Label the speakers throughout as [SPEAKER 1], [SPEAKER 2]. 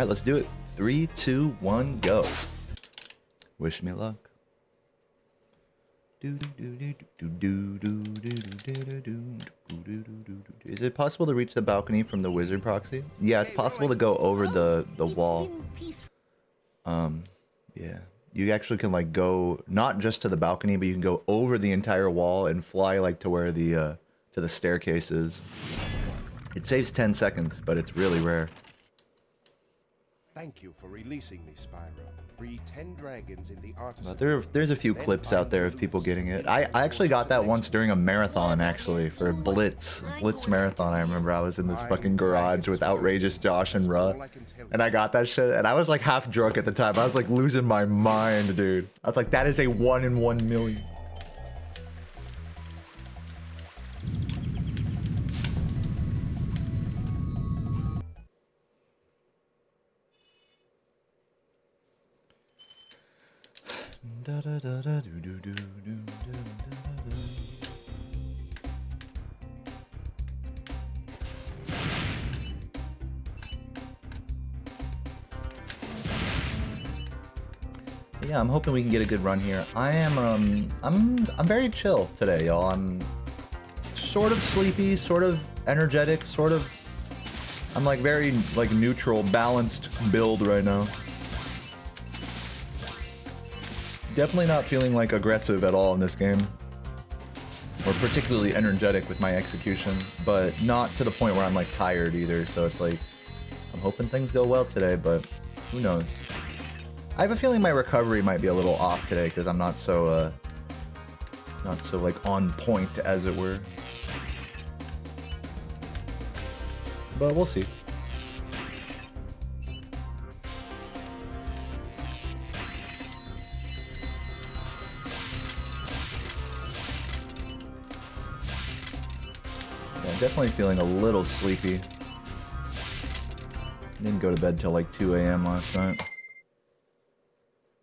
[SPEAKER 1] right, let's do it. Three, two, one, go. Wish me luck. Is it possible to reach the balcony from the wizard proxy? Yeah, it's possible to go over the the wall. Um, yeah. You actually can like go not just to the balcony, but you can go over the entire wall and fly like to where the uh to the staircase is. It saves 10 seconds, but it's really rare.
[SPEAKER 2] Thank you for releasing me, Spyro. Free ten dragons in the artisan.
[SPEAKER 1] But there, there's a few clips out there of people getting it. I, I actually got that once during a marathon, actually, for Blitz. Blitz Marathon. I remember I was in this fucking garage with Outrageous Josh and Ruh. And I got that shit, and I was like half drunk at the time. I was like losing my mind, dude. I was like, that is a one in one million. Da, da, da, da, do, do, do, do, do, da, da. Yeah, I'm hoping we can get a good run here. I am, um, I'm, I'm very chill today, y'all. I'm sort of sleepy, sort of energetic, sort of. I'm like very like neutral, balanced build right now. Definitely not feeling like aggressive at all in this game. Or particularly energetic with my execution, but not to the point where I'm like tired either, so it's like I'm hoping things go well today, but who knows. I have a feeling my recovery might be a little off today because I'm not so uh not so like on point as it were. But we'll see. Definitely feeling a little sleepy. Didn't go to bed till like 2 a.m. last night.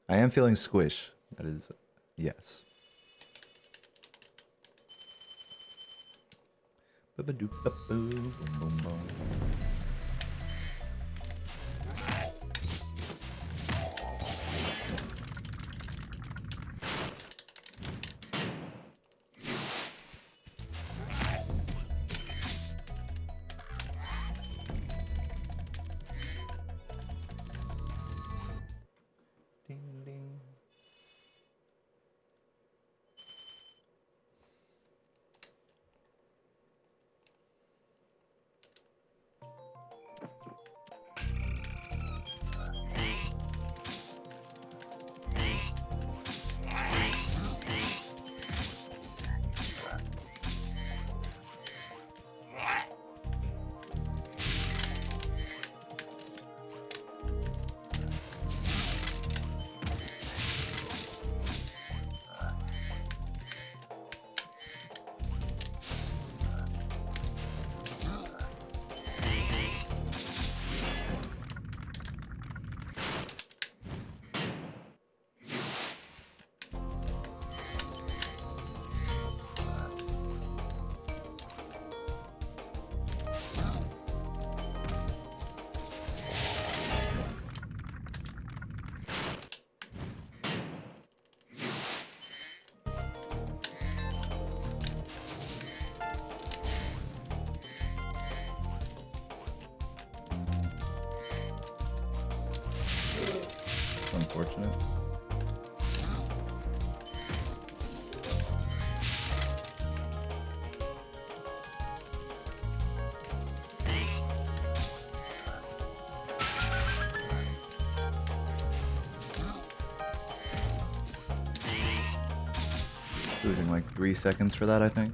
[SPEAKER 1] I am feeling squish. That is, yes. Ba-ba-doop-ba-boo, boom, Unfortunate. Losing like three seconds for that, I think.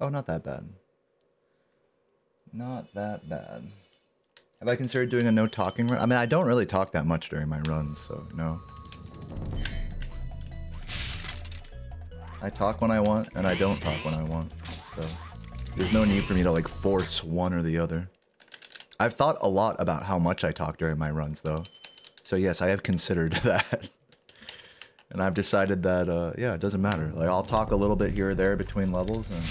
[SPEAKER 1] Oh, not that bad. Not that bad. Have I considered doing a no talking run? I mean, I don't really talk that much during my runs, so no. I talk when I want, and I don't talk when I want. So there's no need for me to like force one or the other. I've thought a lot about how much I talk during my runs, though. So yes, I have considered that. and I've decided that uh, yeah, it doesn't matter. Like I'll talk a little bit here or there between levels and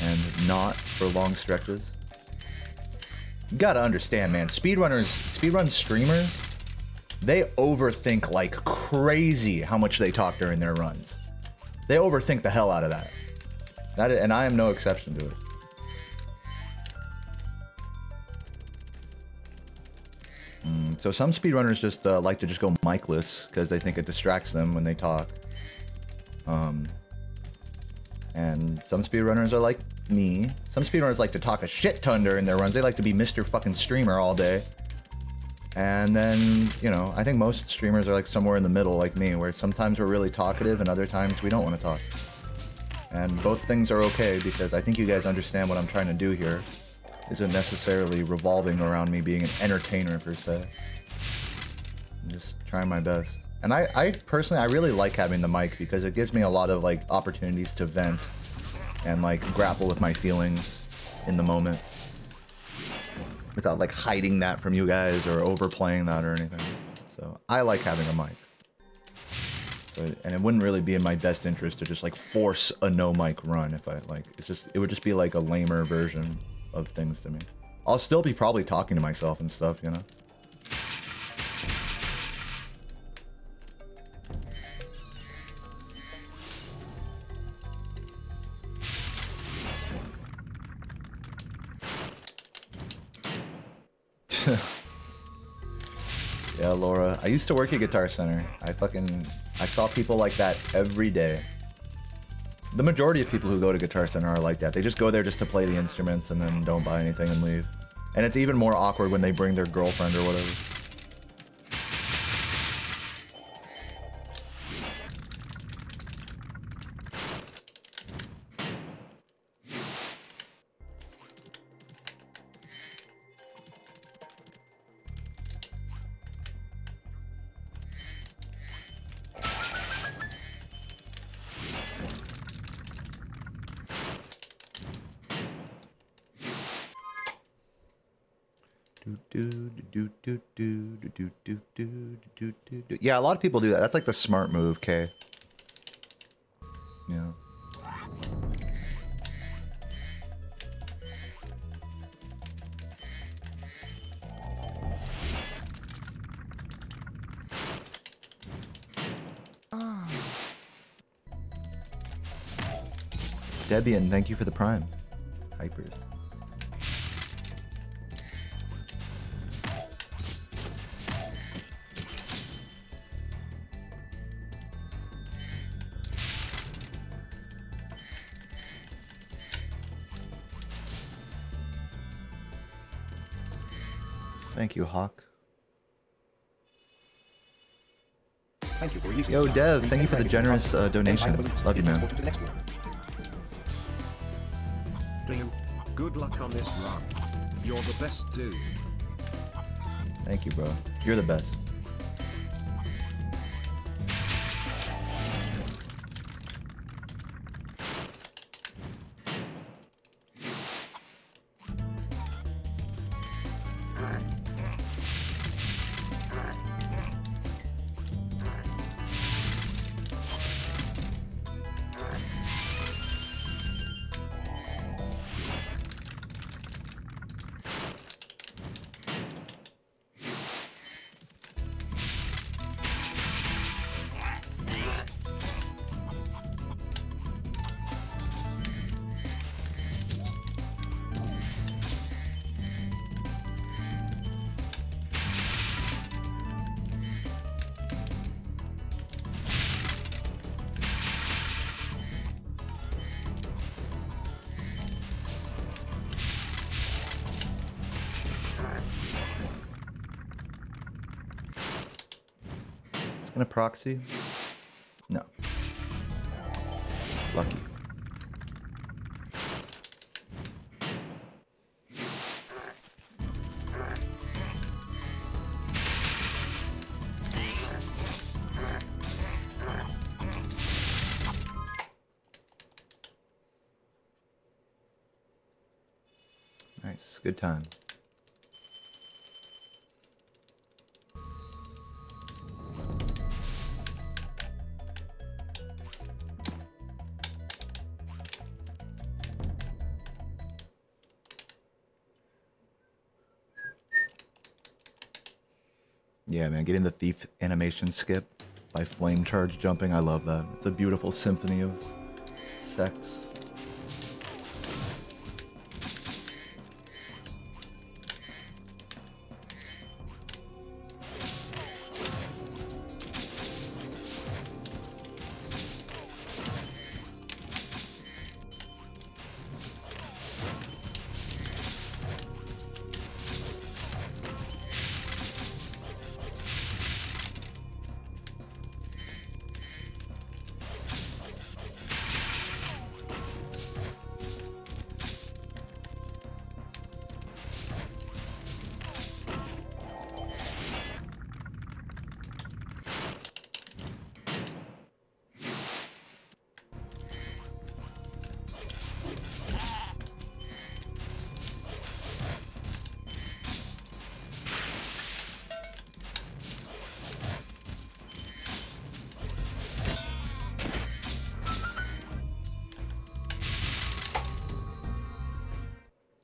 [SPEAKER 1] and not for long stretches. You gotta understand, man. Speedrunners, speedrun streamers, they overthink like crazy how much they talk during their runs. They overthink the hell out of that. That and I am no exception to it. Mm, so some speedrunners just uh, like to just go micless because they think it distracts them when they talk. Um, and some speedrunners are like me. Some speedrunners like to talk a shit ton during their runs. They like to be Mr. fucking streamer all day. And then, you know, I think most streamers are like somewhere in the middle like me, where sometimes we're really talkative and other times we don't want to talk. And both things are okay because I think you guys understand what I'm trying to do here isn't necessarily revolving around me being an entertainer per se. I'm just trying my best. And I, I personally, I really like having the mic because it gives me a lot of like opportunities to vent and like grapple with my feelings in the moment without like hiding that from you guys or overplaying that or anything. So I like having a mic. And it wouldn't really be in my best interest to just like force a no mic run if I like, it's just, it would just be like a lamer version of things to me. I'll still be probably talking to myself and stuff, you know? yeah, Laura. I used to work at Guitar Center. I fucking... I saw people like that every day. The majority of people who go to Guitar Center are like that. They just go there just to play the instruments and then don't buy anything and leave. And it's even more awkward when they bring their girlfriend or whatever. Yeah, a lot of people do that. That's like the smart move, Kay. Yeah. Debian, thank you for the prime. Hypers. Thank you, Hawk.
[SPEAKER 3] Thank you for using
[SPEAKER 1] Yo,
[SPEAKER 3] this
[SPEAKER 1] Dev,
[SPEAKER 3] time.
[SPEAKER 1] thank you for the generous uh, donation. Love you, man.
[SPEAKER 3] transport to the next one.
[SPEAKER 4] Dude, good luck on this run. You're the best dude.
[SPEAKER 1] Thank you, bro. You're the best. It's gonna proxy? No. Lucky. Nice, good time. Getting the thief animation skip by flame charge jumping, I love that. It's a beautiful symphony of sex.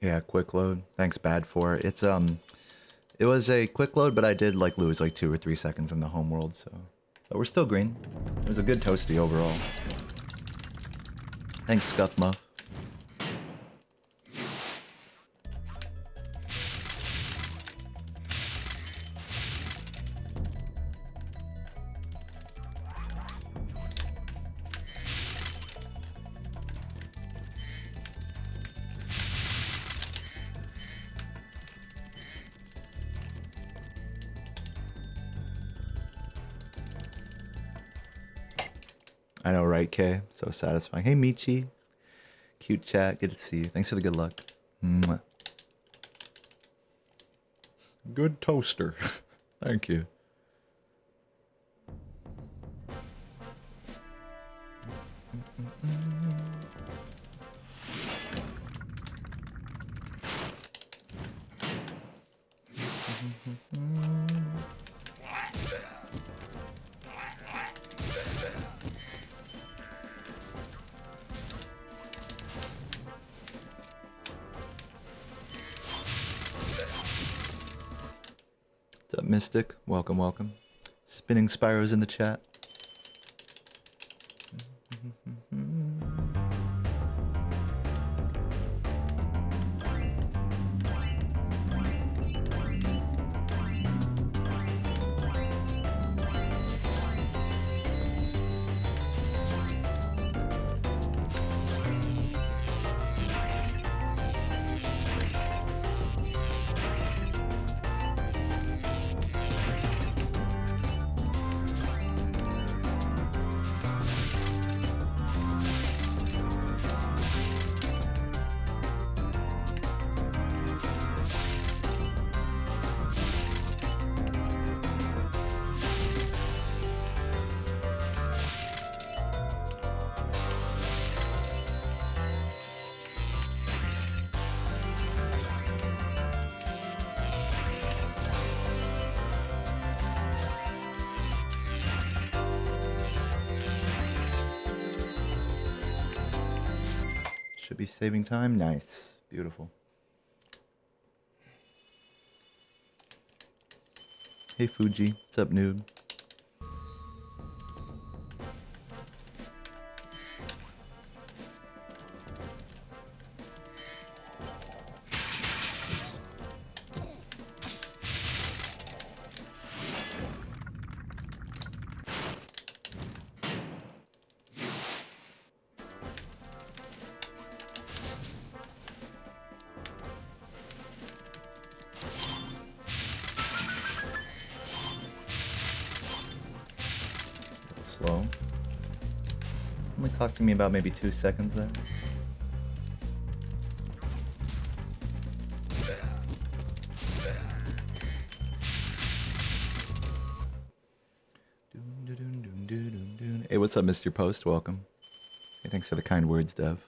[SPEAKER 1] Yeah, quick load. Thanks, bad for it. It's um, it was a quick load, but I did like lose like two or three seconds in the home world, so but we're still green. It was a good toasty overall. Thanks, Scuff Muff. So satisfying. Hey, Michi. Cute chat. Good to see you. Thanks for the good luck. Mwah. Good toaster. Thank you. Welcome, welcome. Spinning Spyros in the chat. Should be saving time. Nice. Beautiful. Hey, Fuji. What's up, noob? Costing me about maybe two seconds there. Hey, what's up, Mr. Post? Welcome. Hey, thanks for the kind words, Dev.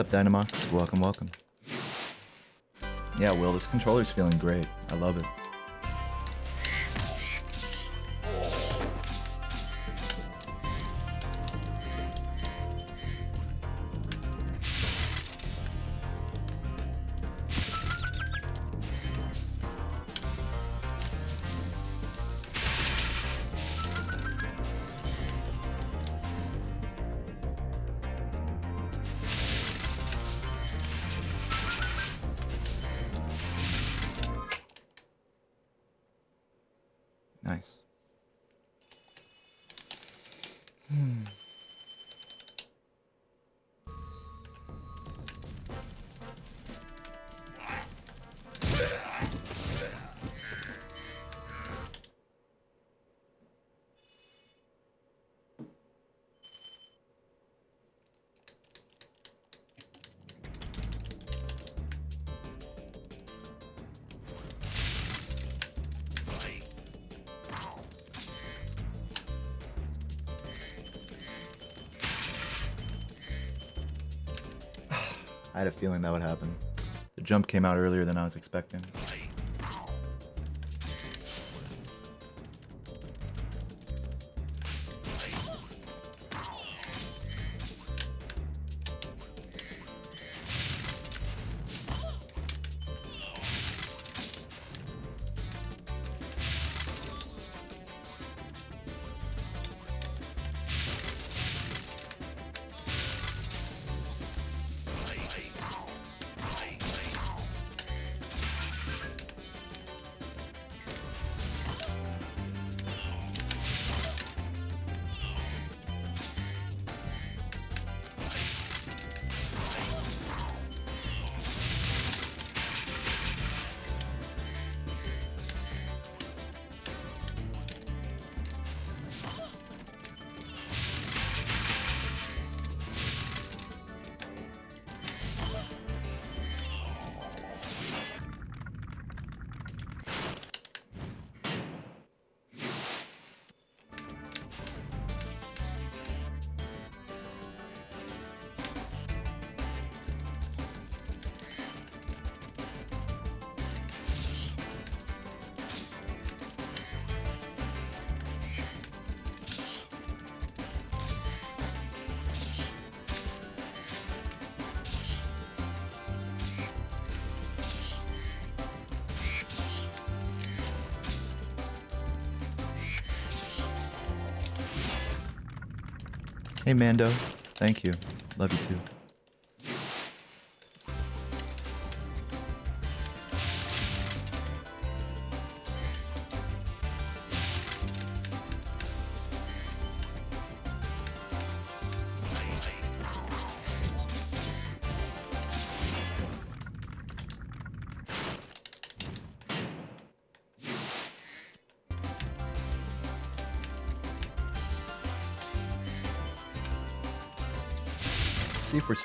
[SPEAKER 1] Up, Dynamox? Welcome, welcome. Yeah, Will, this controller's feeling great. I love it. Jump came out earlier than I was expecting. Hey Mando, thank you. Love you too.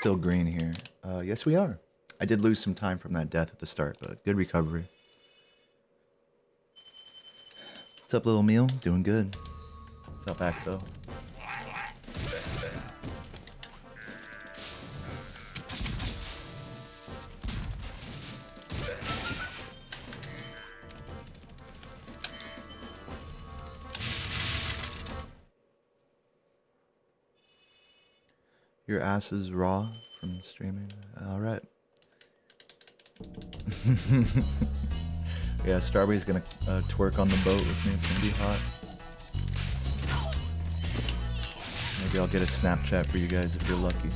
[SPEAKER 1] Still green here. Uh, yes, we are. I did lose some time from that death at the start, but good recovery. What's up, little meal? Doing good. What's up, Axo? Is raw from streaming. All right. yeah, Strawberry's gonna uh, twerk on the boat with me. It's gonna be hot. Maybe I'll get a Snapchat for you guys if you're lucky.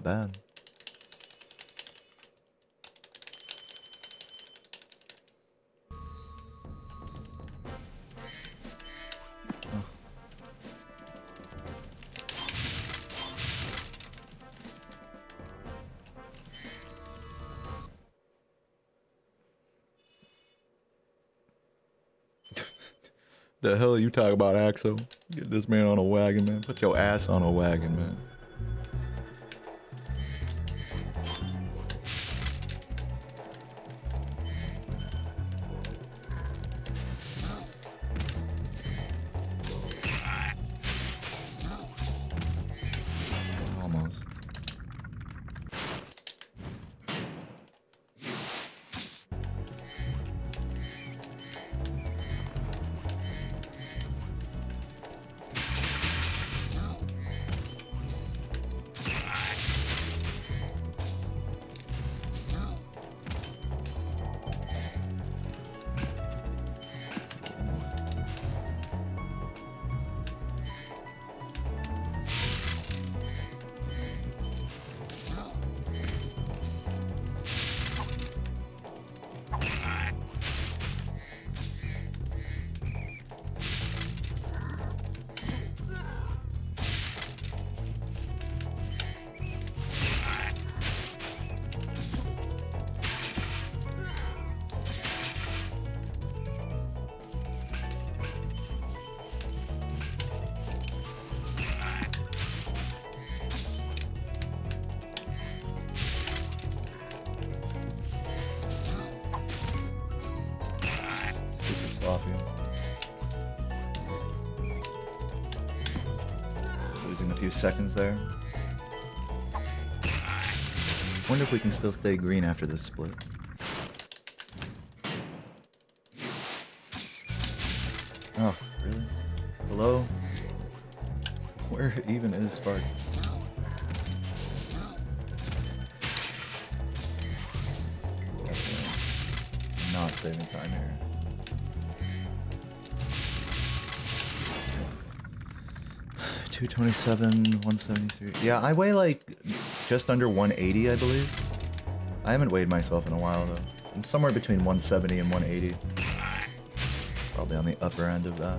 [SPEAKER 1] Not bad. The hell you talk about, Axel? Get this man on a wagon, man. Put your ass on a wagon, man. Seconds there. Wonder if we can still stay green after this split. 107, 173. Yeah, I weigh like just under 180, I believe. I haven't weighed myself in a while, though. I'm somewhere between 170 and 180. Probably on the upper end of that.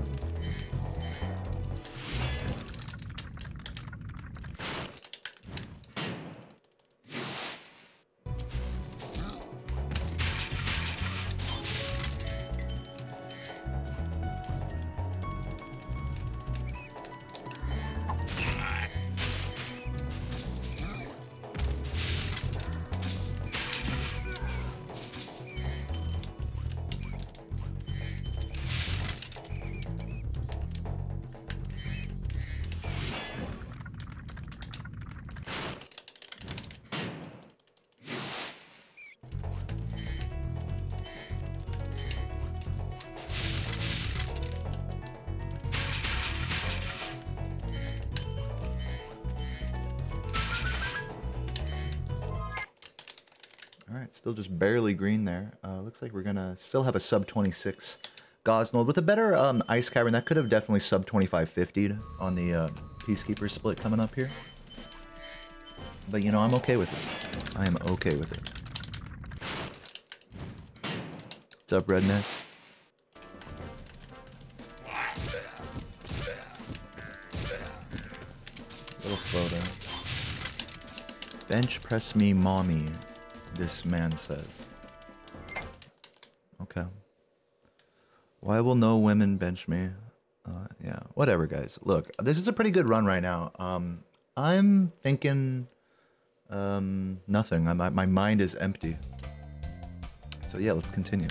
[SPEAKER 1] Looks like we're gonna still have a sub 26 Gosnold with a better um, Ice Cavern. That could have definitely sub 2550 on the uh, Peacekeeper split coming up here. But you know, I'm okay with it. I am okay with it. What's up, Redneck? Little. Bench press me, mommy, this man says. Why will no women bench me? Uh, yeah, whatever, guys. Look, this is a pretty good run right now. Um, I'm thinking um, nothing. I, my, my mind is empty. So yeah, let's continue.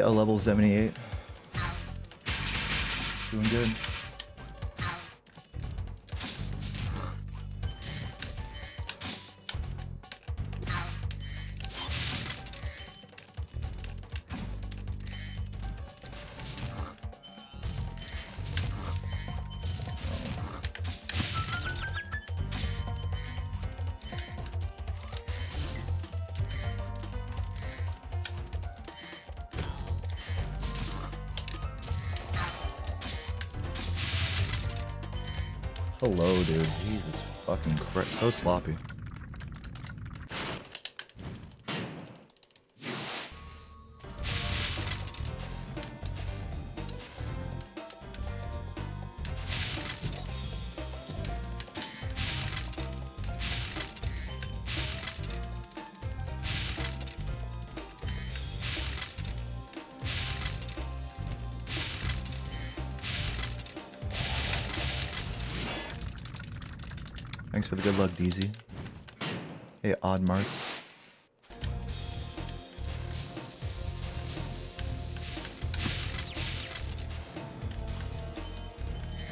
[SPEAKER 1] A level 78. Hello, dude. Jesus fucking Christ. So sloppy. For the good luck, DZ. Hey, Odd Marks.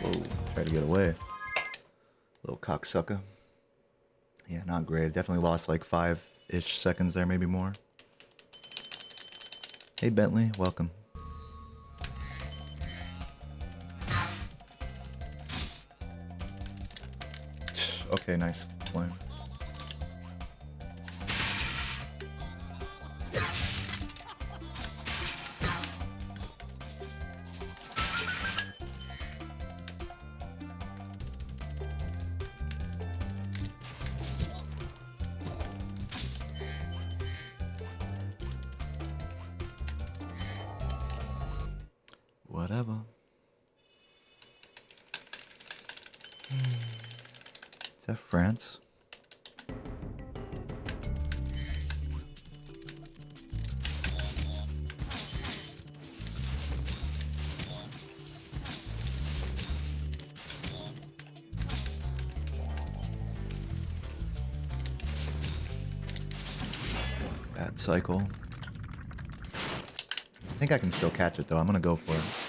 [SPEAKER 1] Whoa, try to get away. Little cocksucker. Yeah, not great. Definitely lost like five-ish seconds there, maybe more. Hey, Bentley, welcome. Okay, nice flame. Cycle. I think I can still catch it though. I'm gonna go for it.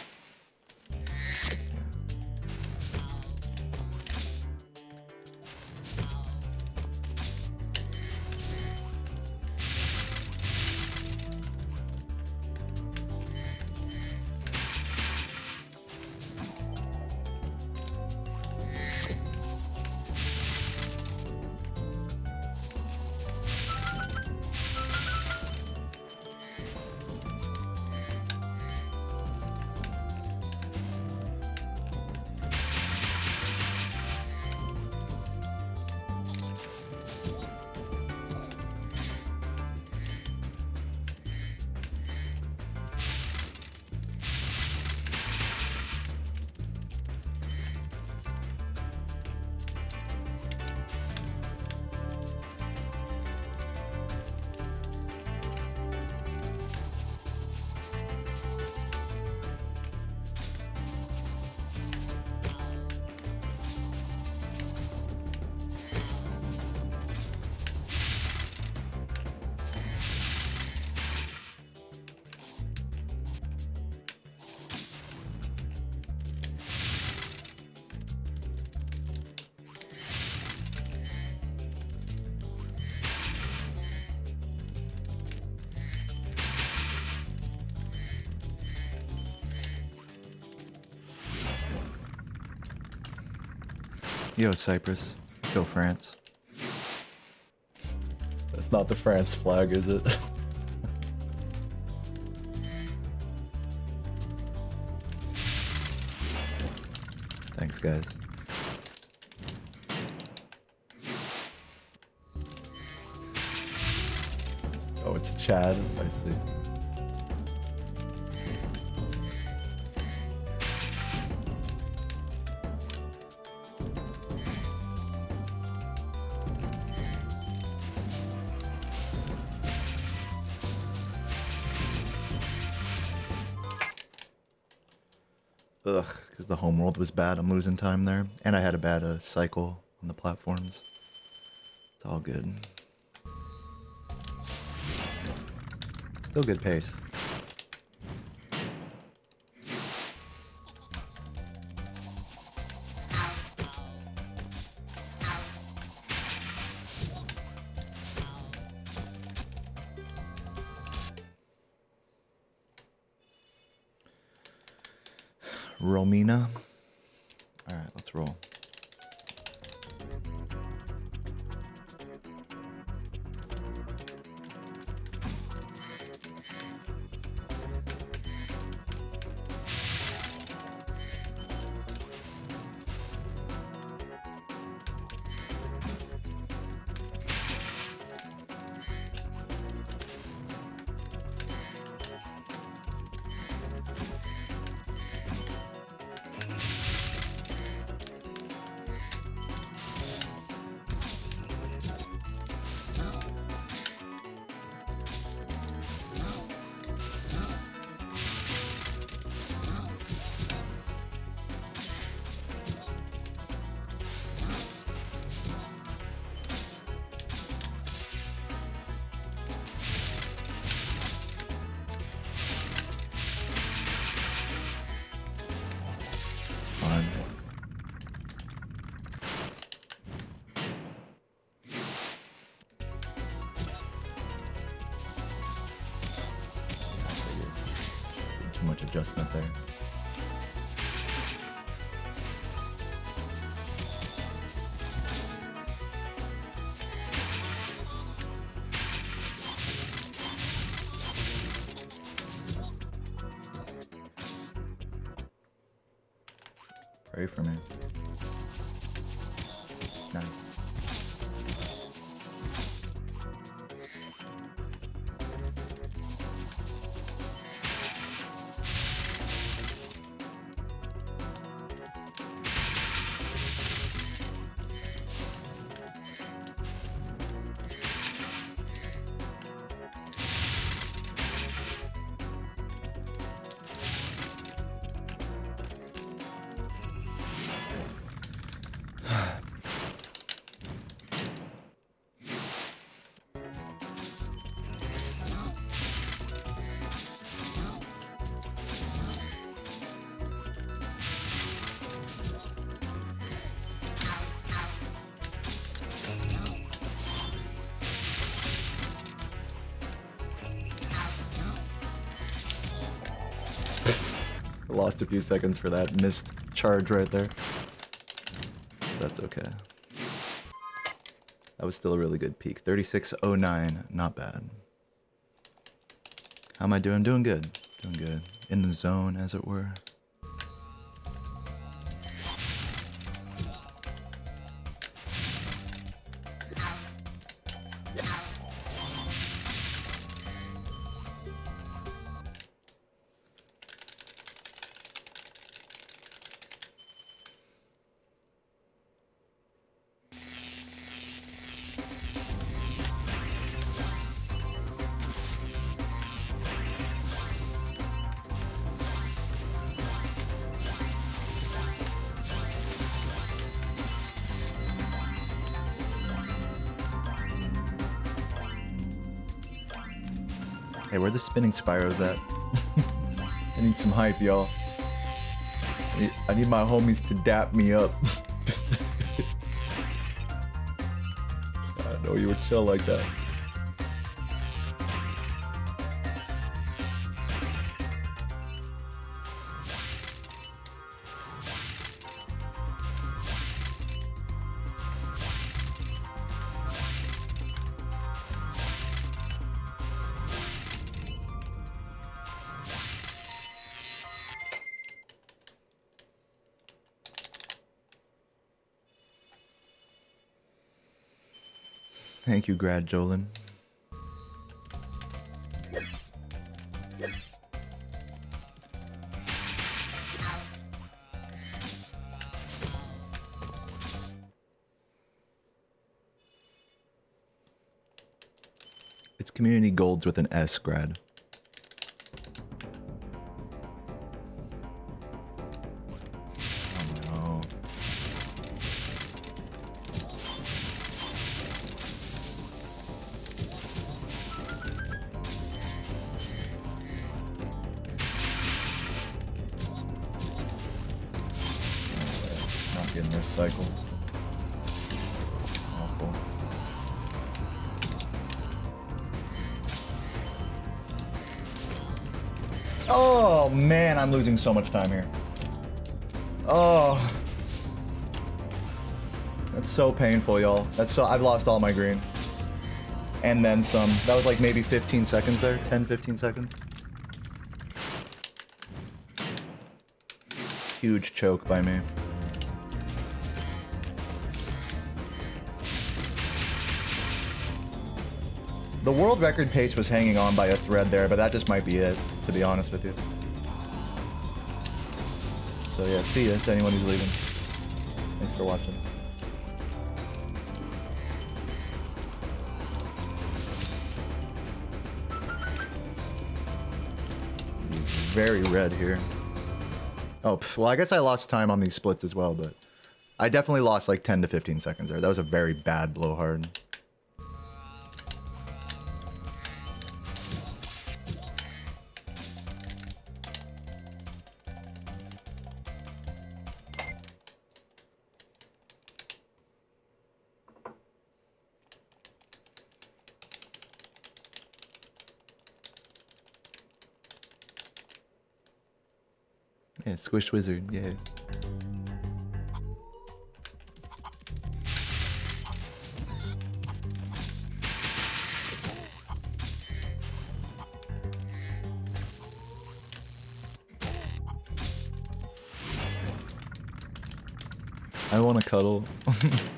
[SPEAKER 1] Yo, Cyprus. Let's go, France. That's not the France flag, is it? because the homeworld was bad. I'm losing time there. And I had a bad uh, cycle on the platforms. It's all good. Still good pace. Adjustment there. Lost a few seconds for that missed charge right there. That's okay. That was still a really good peak. 3609, not bad. How am I doing? Doing good. Doing good. In the zone, as it were. Hey, where the spinning Spyros at? I need some hype, y'all. I need my homies to dap me up. I know you would chill like that. Thank you, Grad Jolin. It's community golds with an S, Grad. So much time here. Oh. That's so painful, y'all. That's so I've lost all my green. And then some. That was like maybe 15 seconds there. 10, 15 seconds. Huge choke by me. The world record pace was hanging on by a thread there, but that just might be it, to be honest with you. So yeah, see ya to anyone who's leaving. Thanks for watching. Very red here. Oh, well, I guess I lost time on these splits as well, but I definitely lost like 10 to 15 seconds there. That was a very bad blowhard. Squish Wizard, yeah. I want to cuddle.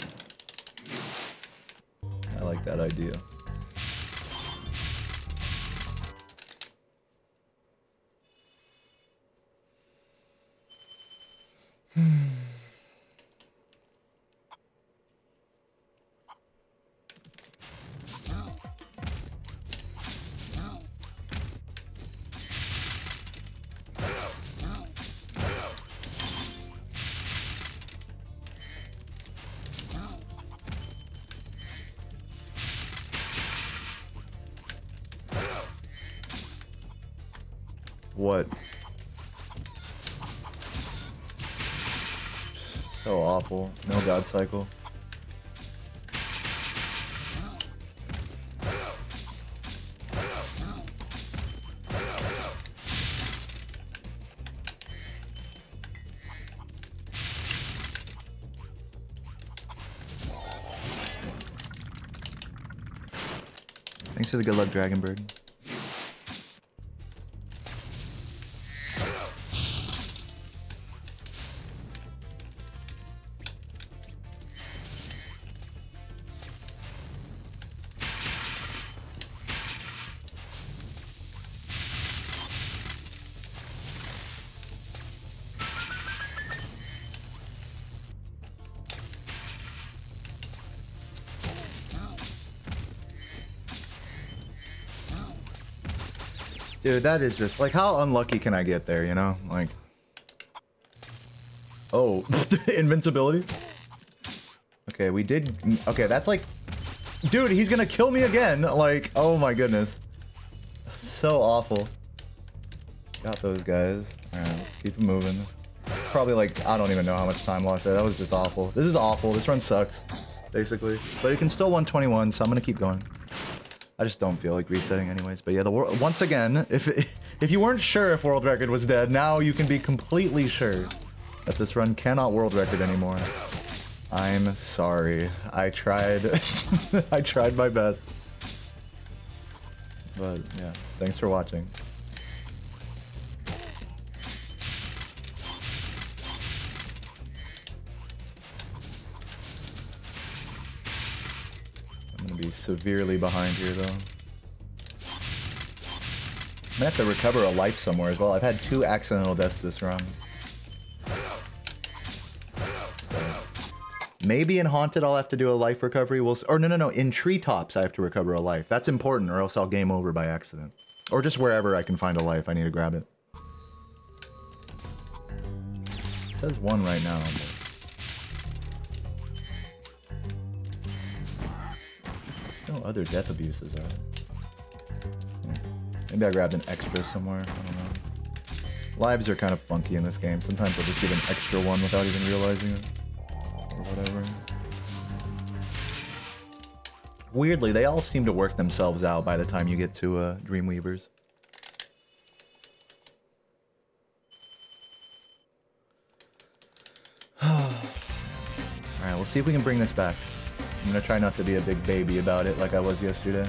[SPEAKER 1] god cycle. Thanks for the good luck, Dragonbird. Dude, that is just like how unlucky can I get there, you know? Like Oh, invincibility? Okay, we did Okay, that's like Dude, he's going to kill me again. Like, oh my goodness. So awful. Got those guys. All right, let's keep moving. Probably like I don't even know how much time lost there. That was just awful. This is awful. This run sucks, basically. But it can still 121, so I'm gonna keep going. I just don't feel like resetting anyways. But yeah, the world once again, if if you weren't sure if world record was dead, now you can be completely sure that this run cannot world record anymore. I'm sorry. I tried. I tried my best. But yeah, thanks for watching. Severely behind here though. I'm gonna have to recover a life somewhere as well. I've had two accidental deaths this run. Maybe in Haunted I'll have to do a life recovery. We'll, or no, no, no. In Treetops I have to recover a life. That's important or else I'll game over by accident. Or just wherever I can find a life, I need to grab it. It says one right now. Other death abuses are? Maybe I grabbed an extra somewhere. I don't know. Lives are kind of funky in this game. Sometimes I'll just get an extra one without even realizing it. or whatever. Weirdly, they all seem to work themselves out by the time you get to uh, Dreamweavers. Alright, we'll see if we can bring this back. I'm gonna try not to be a big baby about it like I was yesterday.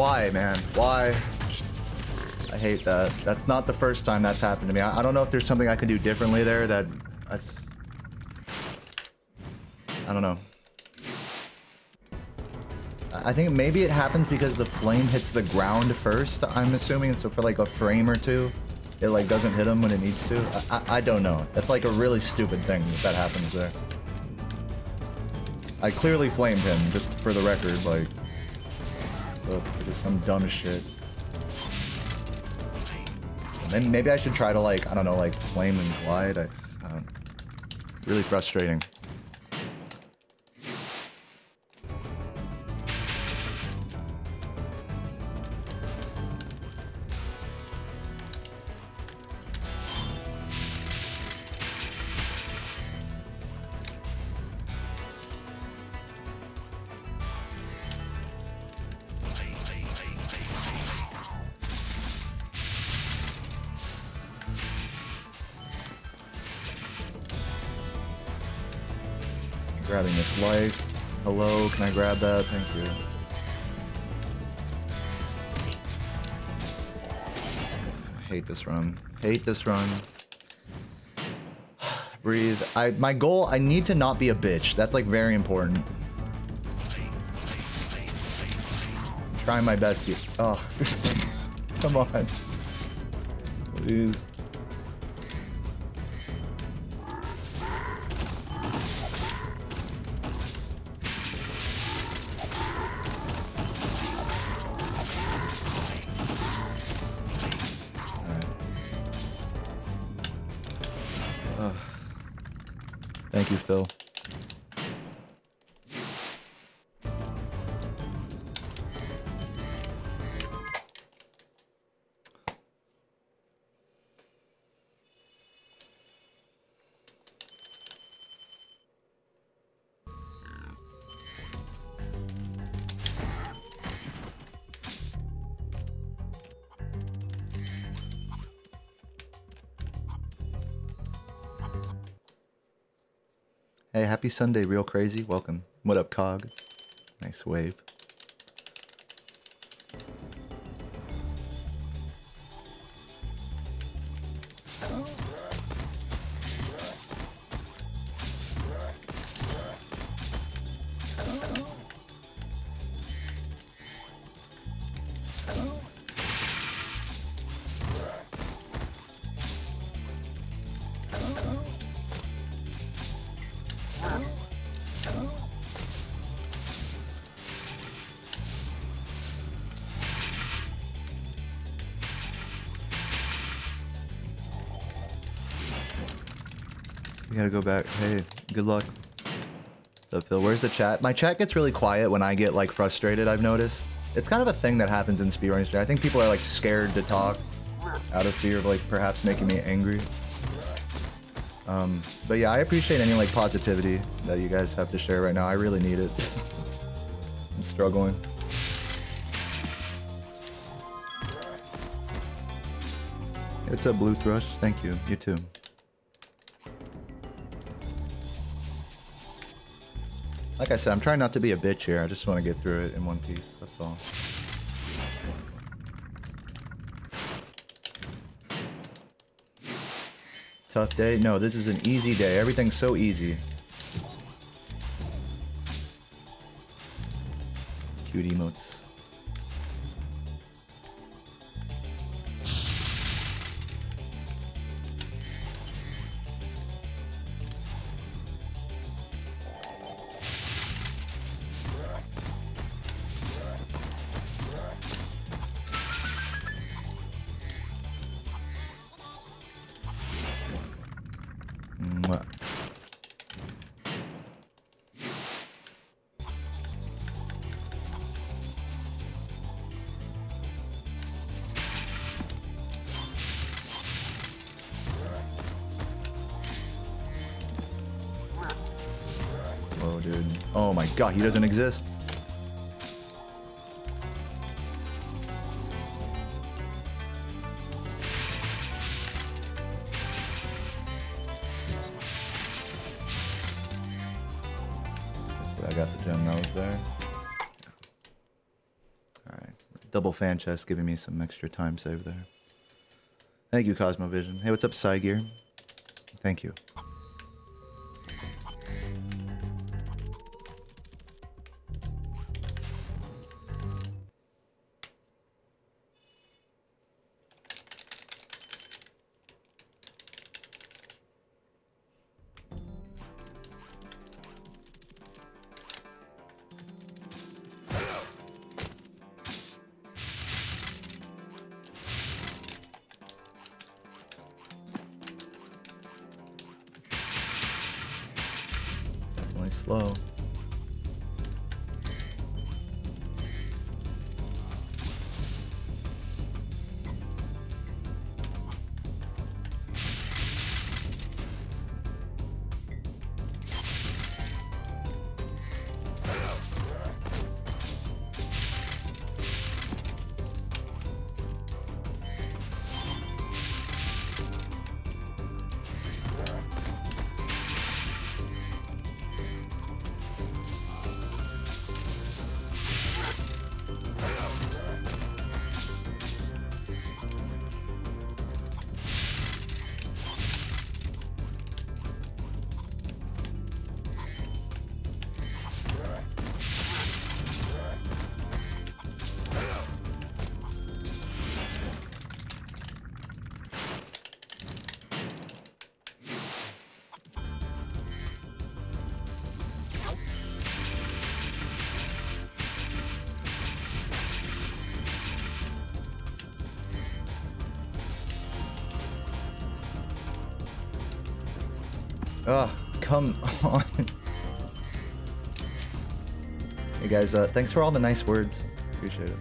[SPEAKER 1] Why, man? Why? I hate that. That's not the first time that's happened to me. I, I don't know if there's something I can do differently there that... That's... I don't know. I think maybe it happens because the flame hits the ground first, I'm assuming, so for like a frame or two, it like doesn't hit him when it needs to. I, I, I don't know. That's like a really stupid thing that happens there. I clearly flamed him, just for the record, like... Some dumb shit. Maybe, maybe I should try to like, I don't know, like flame and glide. I, I. Really frustrating. Hate this run. Hate this run. Breathe. I my goal, I need to not be a bitch. That's like very important. Trying my best here. Oh. Come on. Please. You, Phil. Happy Sunday, real crazy. Welcome. What up, Cog? Nice wave. The chat? My chat gets really quiet when I get like frustrated. I've noticed. It's kind of a thing that happens in speedrunning. I think people are like scared to talk out of fear of like perhaps making me angry. Um, but yeah, I appreciate any like positivity that you guys have to share right now. I really need it. I'm struggling. It's a blue thrush. Thank you. You too. Like I said, I'm trying not to be a bitch here. I just want to get through it in one piece. That's all. Tough day? No, this is an easy day. Everything's so easy. Cute emotes. He doesn't exist. I got the gem that was there. Alright. Double fan chest giving me some extra time save there. Thank you, Cosmovision. Hey, what's up, Psygear? Thank you. Oh, come on. Hey guys, uh, thanks for all the nice words. Appreciate it.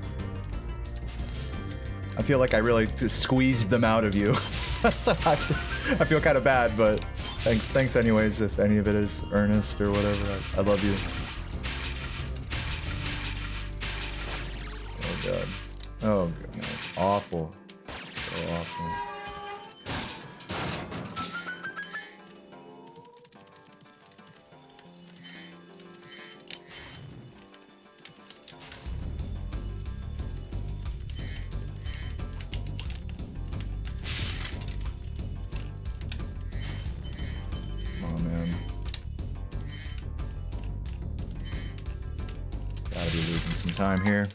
[SPEAKER 1] I feel like I really squeezed them out of you. so I, I feel kind of bad, but thanks, thanks anyways. If any of it is earnest or whatever, I, I love you. Here.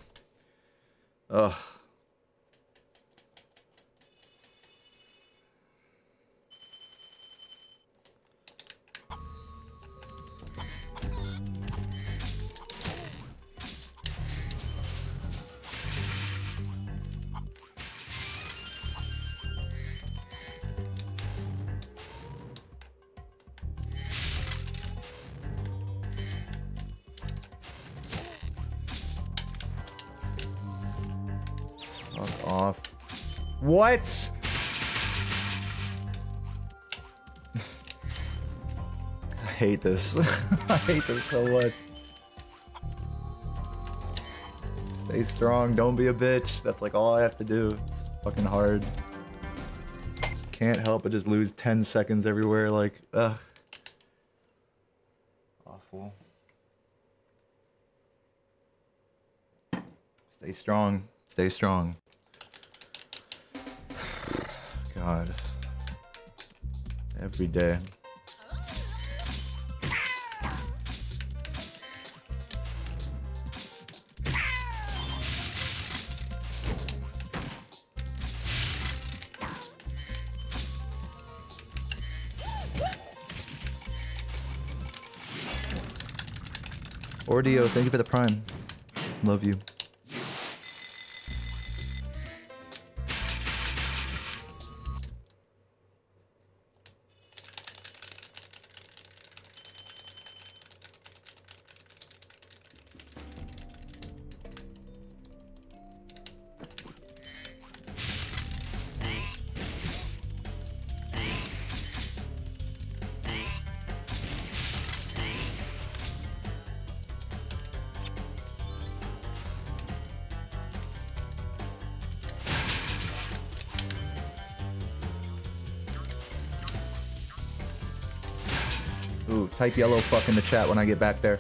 [SPEAKER 1] What? I hate this. I hate this so much. Stay strong, don't be a bitch. That's like all I have to do. It's fucking hard. Just can't help but just lose 10 seconds everywhere. Like, ugh. Awful. Stay strong. Stay strong. Every day. Ordio, thank you for the prime. Love you. Type yellow fuck in the chat when I get back there.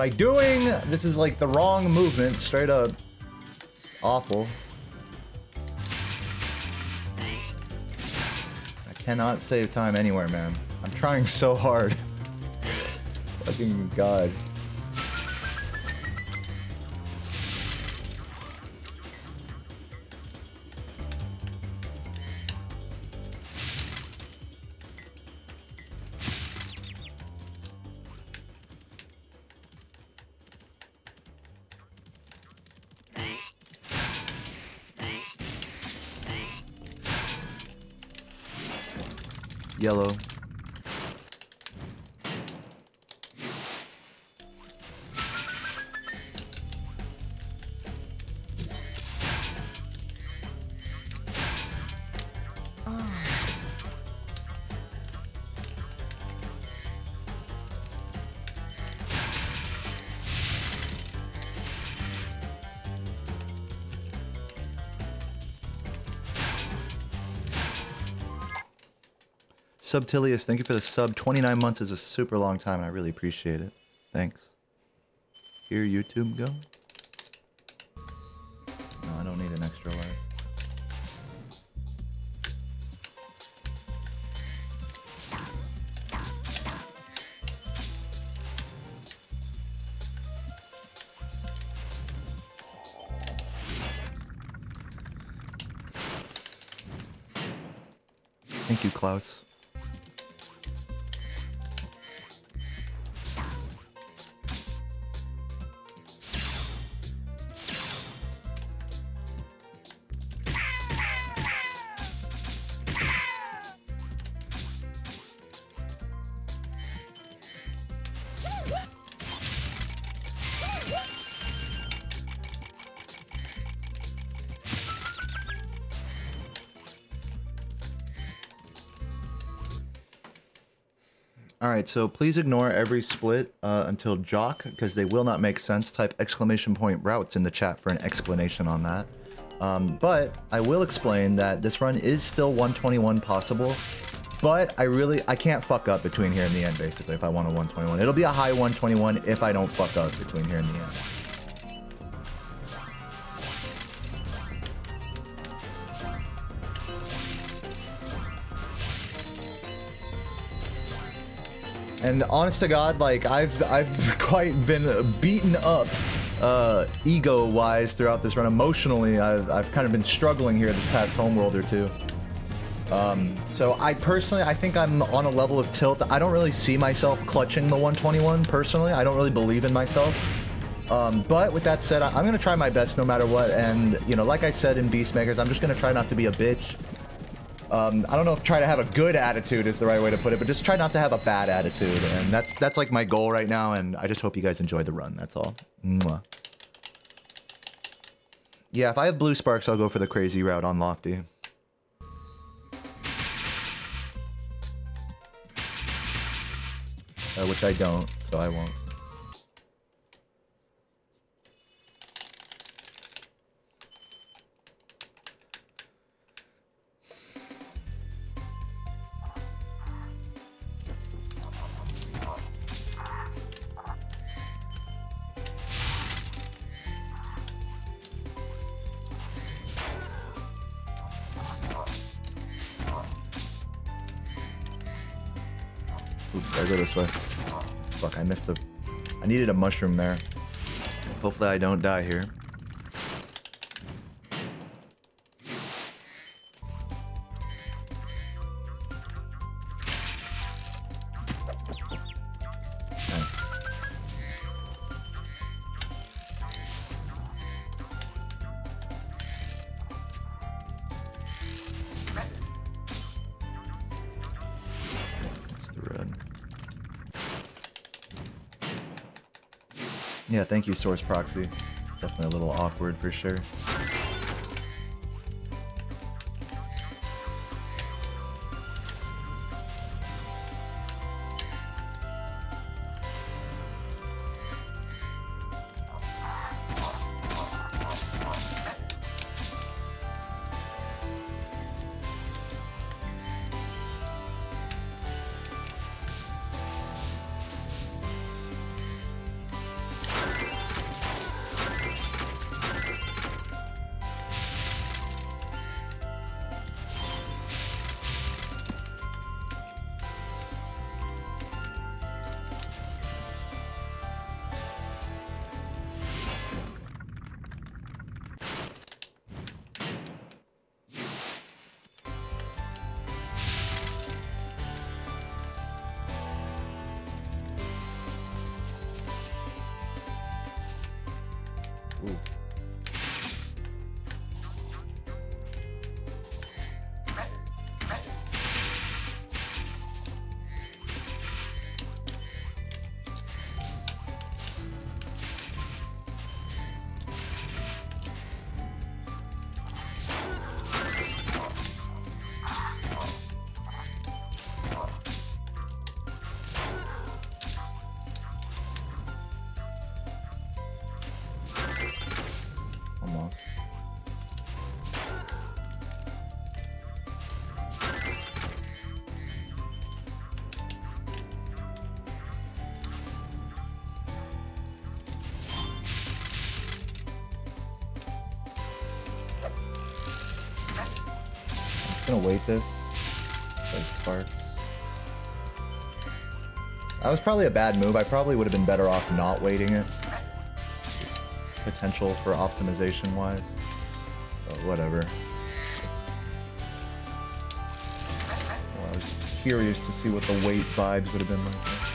[SPEAKER 1] Am I doing? This is like the wrong movement, straight up. Awful. I cannot save time anywhere, man. I'm trying so hard. Fucking god. Yellow. Subtilius, thank you for the sub. 29 months is a super long time, and I really appreciate it. Thanks. Here, YouTube, go. So please ignore every split uh, until Jock, because they will not make sense. Type exclamation point routes in the chat for an explanation on that. Um, but I will explain that this run is still 121 possible, but I really, I can't fuck up between here and the end, basically, if I want a 121. It'll be a high 121 if I don't fuck up between here and the end. And honest to God, like I've I've quite been beaten up uh, ego-wise throughout this run. Emotionally, I've I've kind of been struggling here this past homeworld or two. Um, so I personally, I think I'm on a level of tilt. I don't really see myself clutching the 121 personally. I don't really believe in myself. Um, but with that said, I, I'm gonna try my best no matter what. And you know, like I said in Beastmakers, I'm just gonna try not to be a bitch. Um, I don't know if try to have a good attitude is the right way to put it, but just try not to have a bad attitude, and that's that's like my goal right now. And I just hope you guys enjoy the run. That's all. Mwah. Yeah, if I have blue sparks, I'll go for the crazy route on Lofty. Uh, which I don't, so I won't. This way. Fuck, I missed a... I needed a mushroom there. Hopefully I don't die here. Source Proxy. Definitely a little awkward for sure. Gonna wait this. Sparks. That was probably a bad move. I probably would have been better off not waiting it. Potential for optimization wise. But whatever. Well, I was curious to see what the wait vibes would have been like.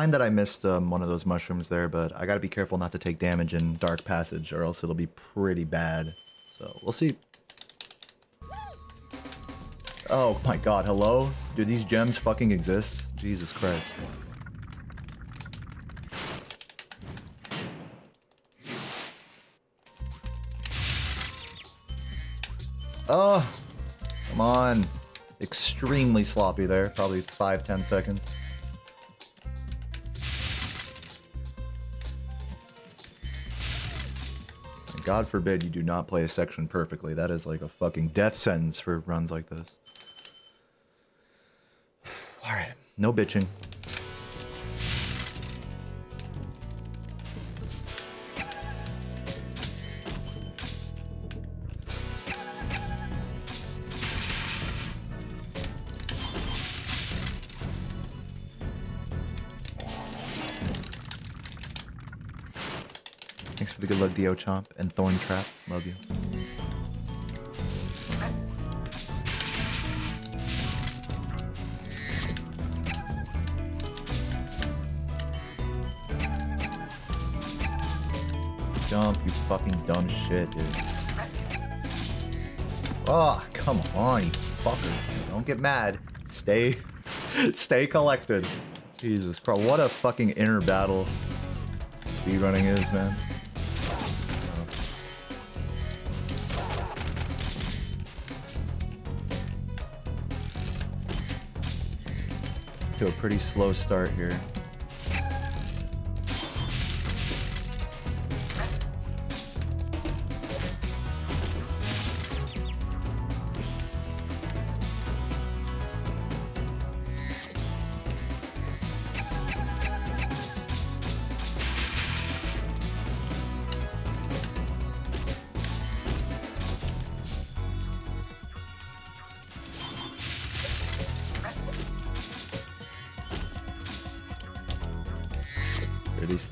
[SPEAKER 1] Fine that I missed um, one of those mushrooms there, but I gotta be careful not to take damage in Dark Passage, or else it'll be pretty bad. So, we'll see. Oh my god, hello? Do these gems fucking exist? Jesus Christ. Oh, come on. Extremely sloppy there. Probably five, ten seconds. God forbid you do not play a section perfectly. That is like a fucking death sentence for runs like this. Alright, no bitching. Chomp and Thorn Trap. Love you. Jump, you fucking dumb shit, dude. Oh, come on, you fucker. Don't get mad. Stay, stay collected. Jesus Christ, what a fucking inner battle speedrunning is, man. To a pretty slow start here.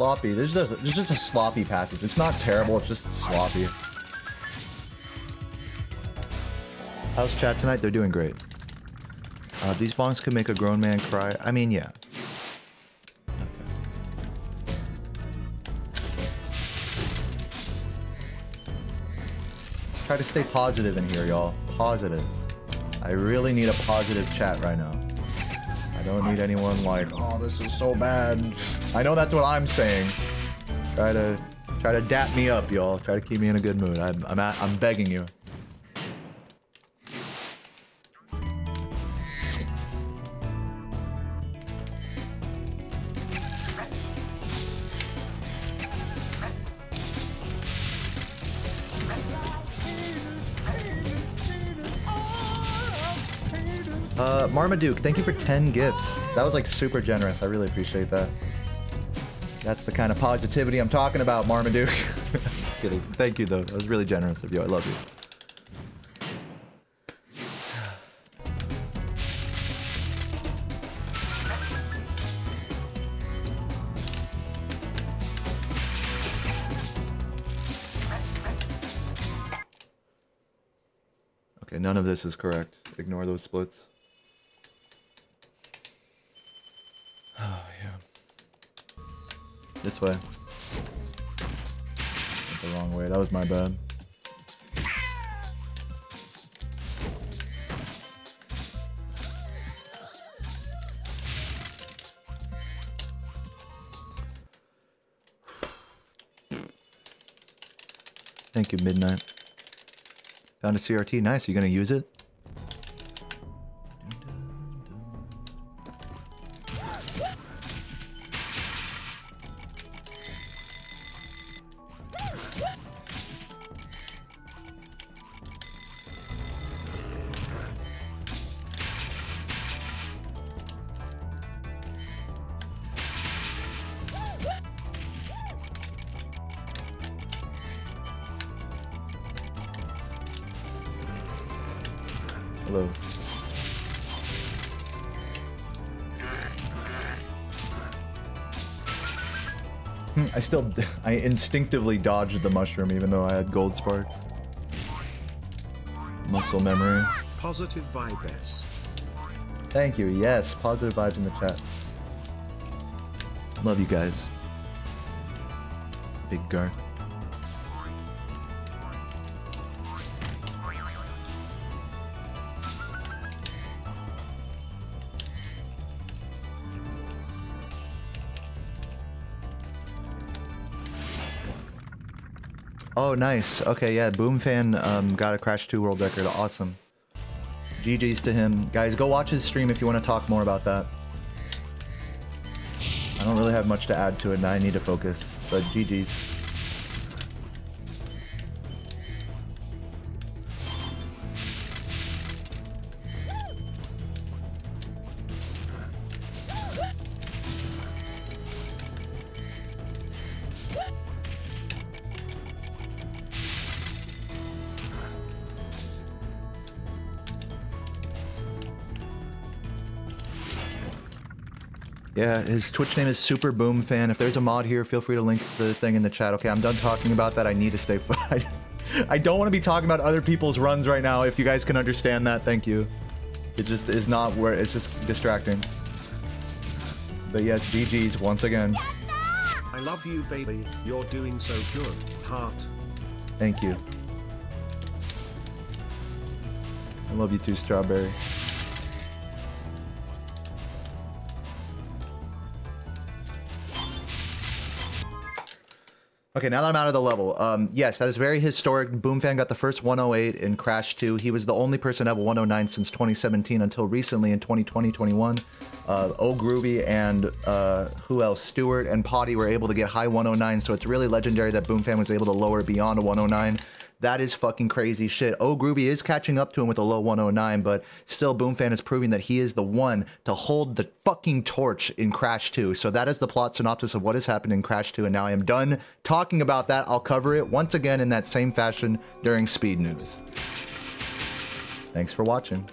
[SPEAKER 1] Sloppy. There's just, there's just a sloppy passage. It's not terrible, it's just sloppy. How's chat tonight? They're doing great. Uh, these bongs could make a grown man cry. I mean, yeah. Try to stay positive in here, y'all. Positive. I really need a positive chat right now. I don't need anyone like, oh, this is so bad. I know that's what I'm saying. Try to, try to dap me up, y'all. Try to keep me in a good mood. I'm, I'm, at, I'm begging you. Uh, Marmaduke, thank you for 10 gifts. That was like super generous. I really appreciate that. That's the kind of positivity I'm talking about, Marmaduke. Kidding. Thank you, though. That was really generous of you. I love you. Okay, none of this is correct. Ignore those splits. This way. Went the wrong way. That was my bad. Thank you, Midnight. Found a CRT. Nice. Are you going to use it? I still, I instinctively dodged the mushroom even though I had gold sparks. Muscle memory.
[SPEAKER 4] Positive vibes.
[SPEAKER 1] Thank you. Yes, positive vibes in the chat. Love you guys. Big Garth. Oh, nice. Okay, yeah. Boom fan um, got a Crash 2 world record. Awesome. GG's to him. Guys, go watch his stream if you want to talk more about that. I don't really have much to add to it, and I need to focus. But GG's. Yeah, his Twitch name is Super Boom Fan. If there's a mod here, feel free to link the thing in the chat. Okay, I'm done talking about that. I need to stay. I, I don't want to be talking about other people's runs right now. If you guys can understand that, thank you. It just is not where it's just distracting. But yes, GG's once again.
[SPEAKER 4] I love you, baby. You're doing so good. Heart.
[SPEAKER 1] Thank you. I love you too, Strawberry. Okay, now that I'm out of the level, um, yes, that is very historic. Boomfan got the first 108 in Crash 2. He was the only person to have a 109 since 2017 until recently in 2020, 21. Uh, Groovy and uh, who else? Stewart and Potty were able to get high 109, so it's really legendary that Boomfan was able to lower beyond a 109. That is fucking crazy shit. Oh, Groovy is catching up to him with a low 109, but still, Boomfan is proving that he is the one to hold the fucking torch in Crash 2. So that is the plot synopsis of what has happened in Crash 2, and now I am done talking about that. I'll cover it once again in that same fashion during Speed News. Thanks for watching.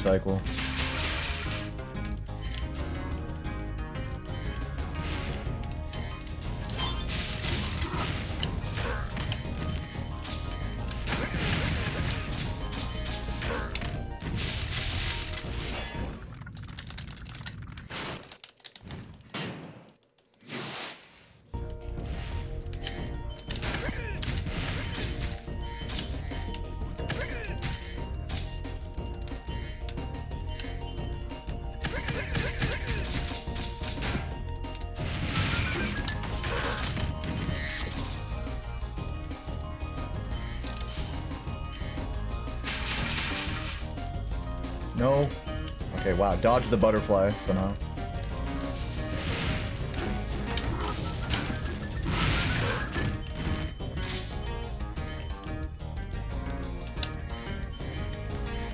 [SPEAKER 1] Cycle. Wow. Dodge the butterfly somehow.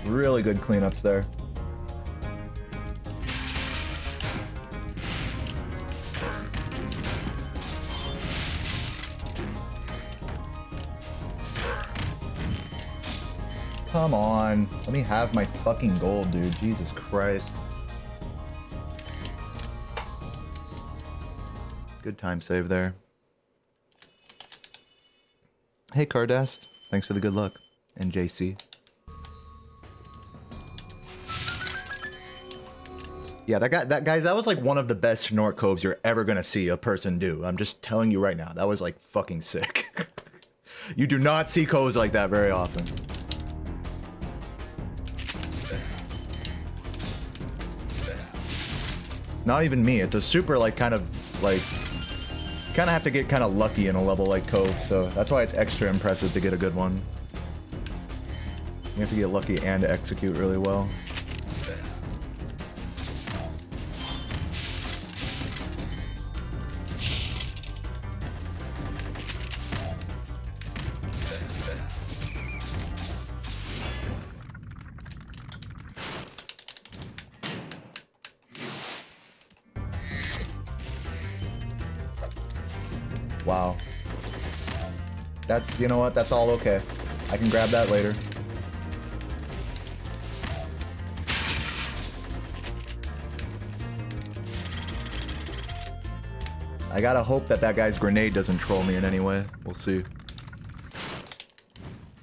[SPEAKER 1] really good cleanups there. Come on. Let me have my fucking gold, dude. Jesus Christ. Good time save there. Hey, Cardast. Thanks for the good luck. And JC. Yeah, that guy, that guys, that was like one of the best Gnorc coves you're ever gonna see a person do. I'm just telling you right now, that was like fucking sick. you do not see coves like that very often. Not even me. It's a super like kind of like kind of have to get kind of lucky in a level like Cove, so that's why it's extra impressive to get a good one. You have to get lucky and execute really well. You know what, that's all okay. I can grab that later. I gotta hope that that guy's grenade doesn't troll me in any way. We'll see.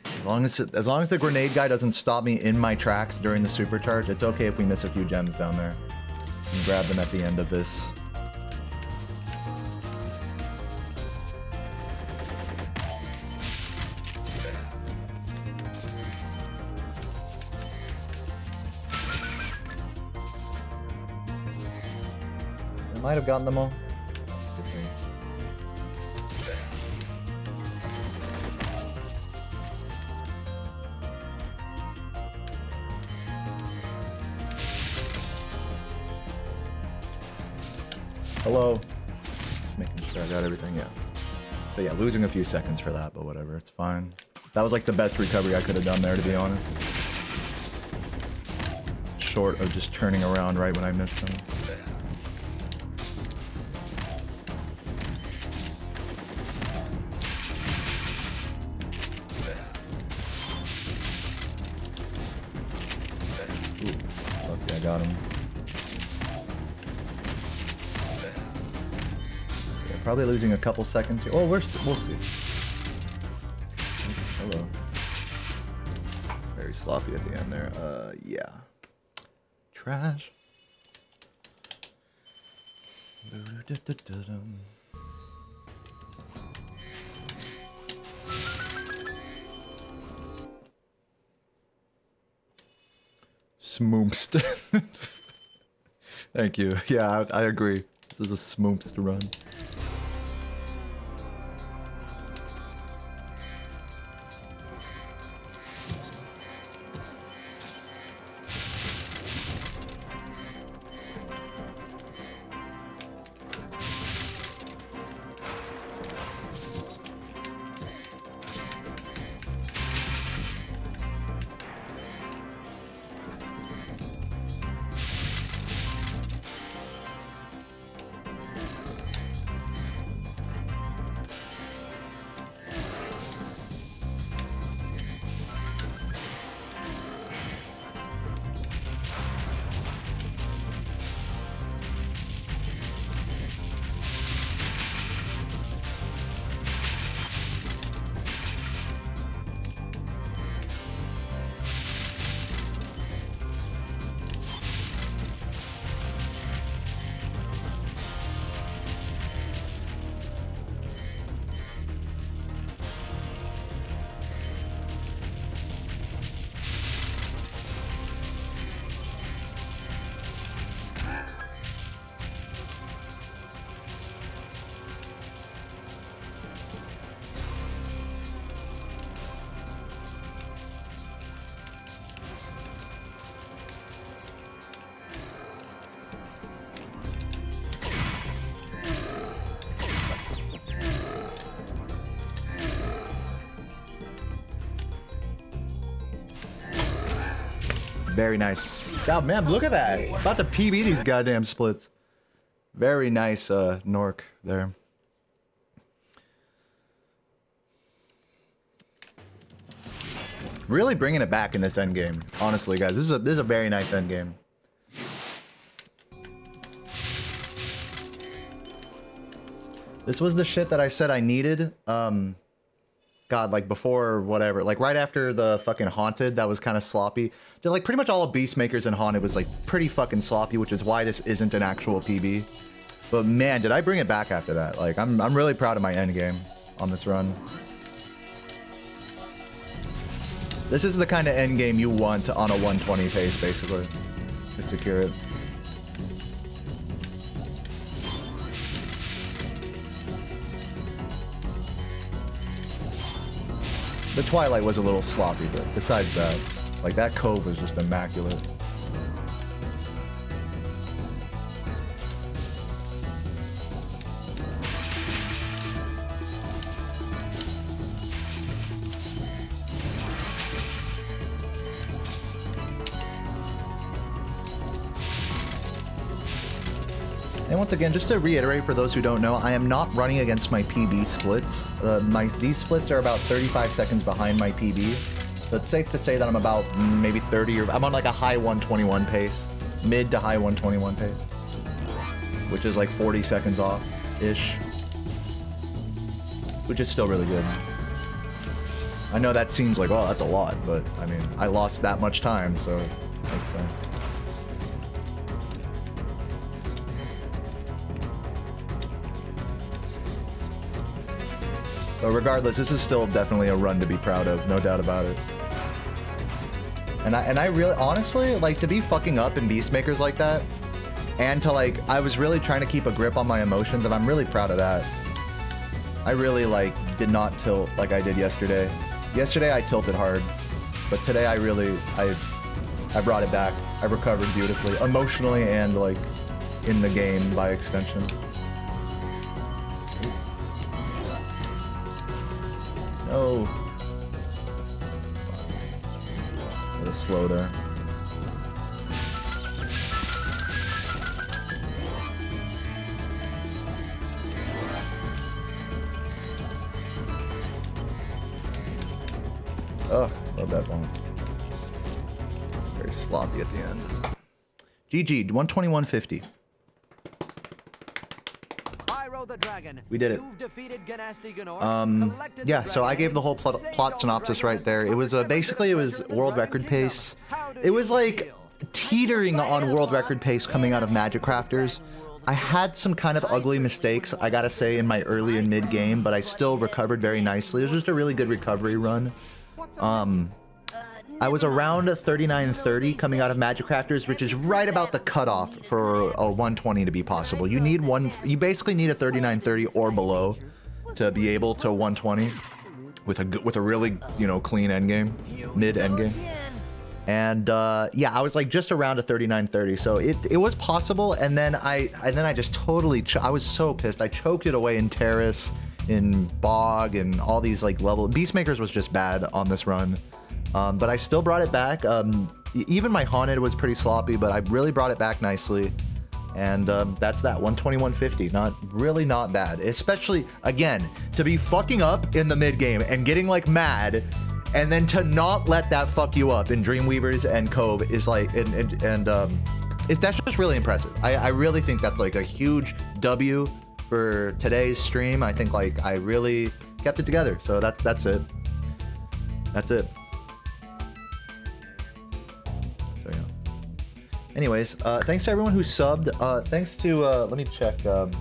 [SPEAKER 1] As long as, as long as the grenade guy doesn't stop me in my tracks during the supercharge, it's okay if we miss a few gems down there. Grab them at the end of this. Might have gotten them all. Hello. Making sure I got everything, yeah. So yeah, losing a few seconds for that, but whatever, it's fine. That was like the best recovery I could have done there, to be honest. Short of just turning around right when I missed them. Probably losing a couple seconds here. Oh, we're, we'll see. Hello. Very sloppy at the end there. Uh, yeah. Trash. Smoomst. Thank you. Yeah, I, I agree. This is a smoomst run. Very nice. Oh man, look at that. About to PB these goddamn splits. Very nice, uh, Gnorc there. Really bringing it back in this end game. Honestly, guys, this is a this is a very nice end game. This was the shit that I said I needed. Um, God, like before whatever, like right after the fucking Haunted, that was kind of sloppy. Like pretty much all of Beastmakers and Haunted was like pretty fucking sloppy, which is why this isn't an actual PB. But man, did I bring it back after that. Like I'm, I'm really proud of my end game on this run. This is the kind of end game you want on a 120 pace, basically, to secure it. The Twilight was a little sloppy, but besides that, like that cove was just immaculate. Once again, just to reiterate for those who don't know, I am not running against my PB splits. Uh, my These splits are about 35 seconds behind my PB. So it's safe to say that I'm about maybe 30 or I'm on like a high 121 pace. Mid to high 121 pace. Which is like 40 seconds off-ish. Which is still really good. I know that seems like, oh, that's a lot, but I mean, I lost that much time, so makes sense. But regardless, this is still definitely a run to be proud of, no doubt about it. And I and I really honestly like to be fucking up in Beastmakers like that, and to like I was really trying to keep a grip on my emotions, and I'm really proud of that. I really like did not tilt like I did yesterday. Yesterday I tilted hard, but today I really I I brought it back. I recovered beautifully, emotionally and like in the game by extension. Oh. No. A little slow there. Ugh, love that one. Very sloppy at the end. GG, 121.50. We did it. Um, yeah, so I gave the whole plot, plot synopsis right there. It was uh, basically it was world record pace. It was like teetering on world record pace coming out of Magic Crafters. I had some kind of ugly mistakes, I gotta say, in my early and mid game, but I still recovered very nicely. It was just a really good recovery run. Um, I was around 39.30 coming out of Magic Crafters, which is right about the cutoff for a 120 to be possible. You need one, you basically need a 39.30 or below to be able to 120 with a with a really you know clean end game, mid end game. And uh, yeah, I was like just around a 39.30, so it it was possible. And then I and then I just totally I was so pissed. I choked it away in Terrace, in Bog, and all these like level. Beastmakers was just bad on this run. Um, but I still brought it back. Um, even my haunted was pretty sloppy, but I really brought it back nicely. And um, that's that 121.50. Not really not bad. Especially again to be fucking up in the mid game and getting like mad, and then to not let that fuck you up in Dreamweavers and Cove is like and and, and um, it, that's just really impressive. I, I really think that's like a huge W for today's stream. I think like I really kept it together. So that's that's it. That's it. Anyways, uh, thanks to everyone who subbed. Uh, thanks to uh, let me check. Um,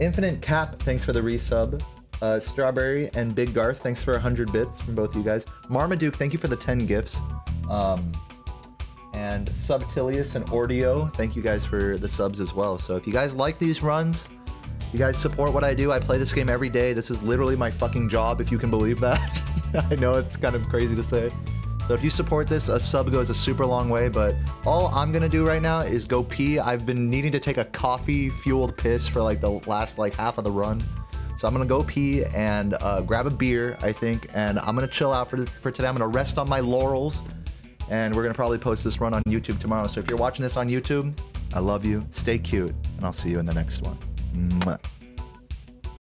[SPEAKER 1] Infinite Cap, thanks for the resub. Uh, Strawberry and Big Garth, thanks for 100 bits from both of you guys. Marmaduke, thank you for the 10 gifts. Um, and Subtilius and Ordio, thank you guys for the subs as well. So if you guys like these runs, you guys support what I do. I play this game every day. This is literally my fucking job, if you can believe that. I know it's kind of crazy to say. So if you support this, a sub goes a super long way, but all I'm gonna do right now is go pee. I've been needing to take a coffee-fueled piss for like the last like half of the run. So I'm gonna go pee and uh, grab a beer, I think, and I'm gonna chill out for, for today. I'm gonna rest on my laurels And we're gonna probably post this run on YouTube tomorrow. So if you're watching this on YouTube, I love you. Stay cute, and I'll see you in the next one. Mwah.